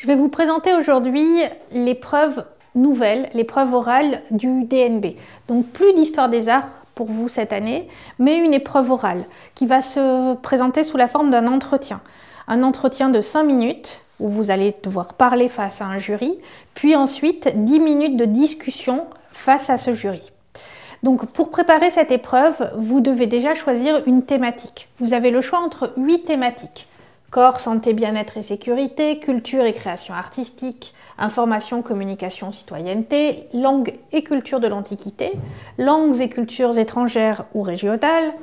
Je vais vous présenter aujourd'hui l'épreuve nouvelle, l'épreuve orale du DNB. Donc plus d'histoire des arts pour vous cette année, mais une épreuve orale qui va se présenter sous la forme d'un entretien. Un entretien de 5 minutes où vous allez devoir parler face à un jury, puis ensuite 10 minutes de discussion face à ce jury. Donc pour préparer cette épreuve, vous devez déjà choisir une thématique. Vous avez le choix entre 8 thématiques corps, santé, bien-être et sécurité, culture et création artistique, information, communication, citoyenneté, langue et culture de l'Antiquité, langues et cultures étrangères ou régionales,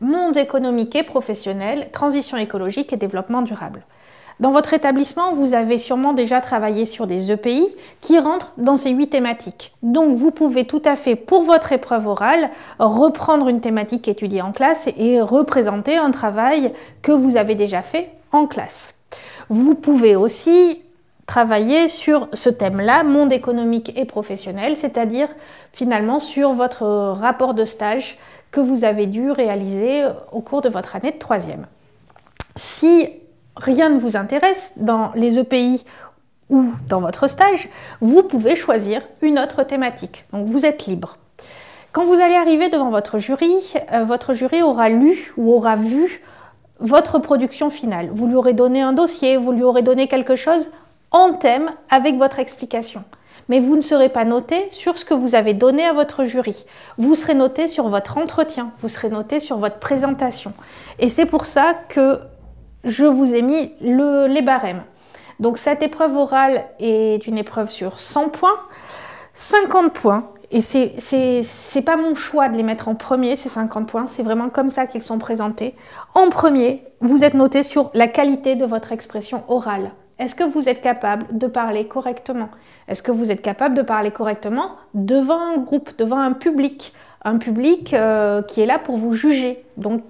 monde économique et professionnel, transition écologique et développement durable. Dans votre établissement, vous avez sûrement déjà travaillé sur des EPI qui rentrent dans ces huit thématiques. Donc vous pouvez tout à fait, pour votre épreuve orale, reprendre une thématique étudiée en classe et représenter un travail que vous avez déjà fait en classe. Vous pouvez aussi travailler sur ce thème-là, monde économique et professionnel, c'est-à-dire finalement sur votre rapport de stage que vous avez dû réaliser au cours de votre année de troisième. Si rien ne vous intéresse dans les EPI ou dans votre stage, vous pouvez choisir une autre thématique. Donc vous êtes libre. Quand vous allez arriver devant votre jury, euh, votre jury aura lu ou aura vu votre production finale. Vous lui aurez donné un dossier, vous lui aurez donné quelque chose en thème avec votre explication. Mais vous ne serez pas noté sur ce que vous avez donné à votre jury. Vous serez noté sur votre entretien, vous serez noté sur votre présentation. Et c'est pour ça que je vous ai mis les barèmes. Donc cette épreuve orale est une épreuve sur 100 points, 50 points et c'est pas mon choix de les mettre en premier, ces 50 points, c'est vraiment comme ça qu'ils sont présentés. En premier, vous êtes noté sur la qualité de votre expression orale. Est-ce que vous êtes capable de parler correctement? Est-ce que vous êtes capable de parler correctement devant un groupe, devant un public? Un public euh, qui est là pour vous juger, donc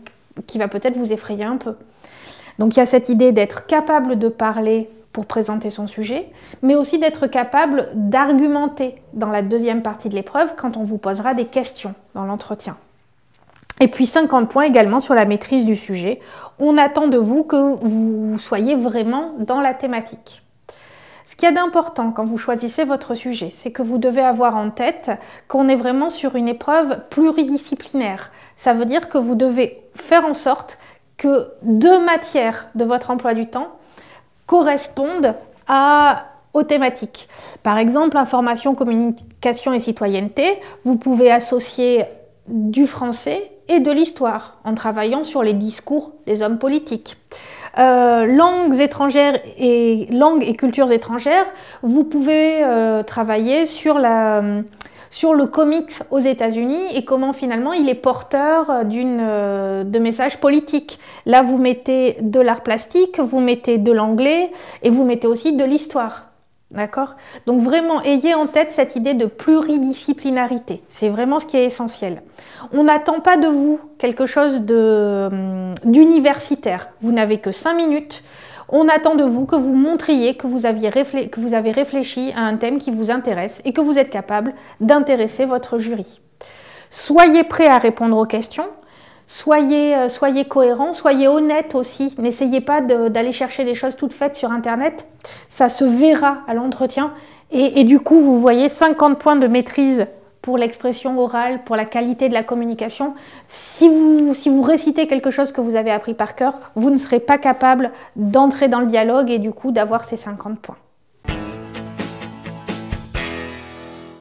qui va peut-être vous effrayer un peu. Donc il y a cette idée d'être capable de parler pour présenter son sujet, mais aussi d'être capable d'argumenter dans la deuxième partie de l'épreuve quand on vous posera des questions dans l'entretien. Et puis 50 points également sur la maîtrise du sujet. On attend de vous que vous soyez vraiment dans la thématique. Ce qu'il y a d'important quand vous choisissez votre sujet, c'est que vous devez avoir en tête qu'on est vraiment sur une épreuve pluridisciplinaire. Ça veut dire que vous devez faire en sorte que deux matières de votre emploi du temps correspondent à, aux thématiques. Par exemple, information, communication et citoyenneté, vous pouvez associer du français et de l'histoire en travaillant sur les discours des hommes politiques. Euh, langues étrangères et langues et cultures étrangères, vous pouvez euh, travailler sur la sur le comics aux États-Unis et comment finalement il est porteur d'une euh, de messages politiques. Là, vous mettez de l'art plastique, vous mettez de l'anglais et vous mettez aussi de l'histoire. D'accord? Donc vraiment, ayez en tête cette idée de pluridisciplinarité. C'est vraiment ce qui est essentiel. On n'attend pas de vous quelque chose hum, d'universitaire. Vous n'avez que 5 minutes. On attend de vous que vous montriez que vous, avez réfléchi à un thème qui vous intéresse et que vous êtes capable d'intéresser votre jury. Soyez prêt à répondre aux questions, soyez, euh, soyez cohérent, soyez honnête aussi. N'essayez pas d'aller chercher des choses toutes faites sur Internet, ça se verra à l'entretien. Et, et du coup, vous voyez 50 points de maîtrise pour l'expression orale, pour la qualité de la communication. Si vous, si vous récitez quelque chose que vous avez appris par cœur, vous ne serez pas capable d'entrer dans le dialogue et du coup d'avoir ces 50 points.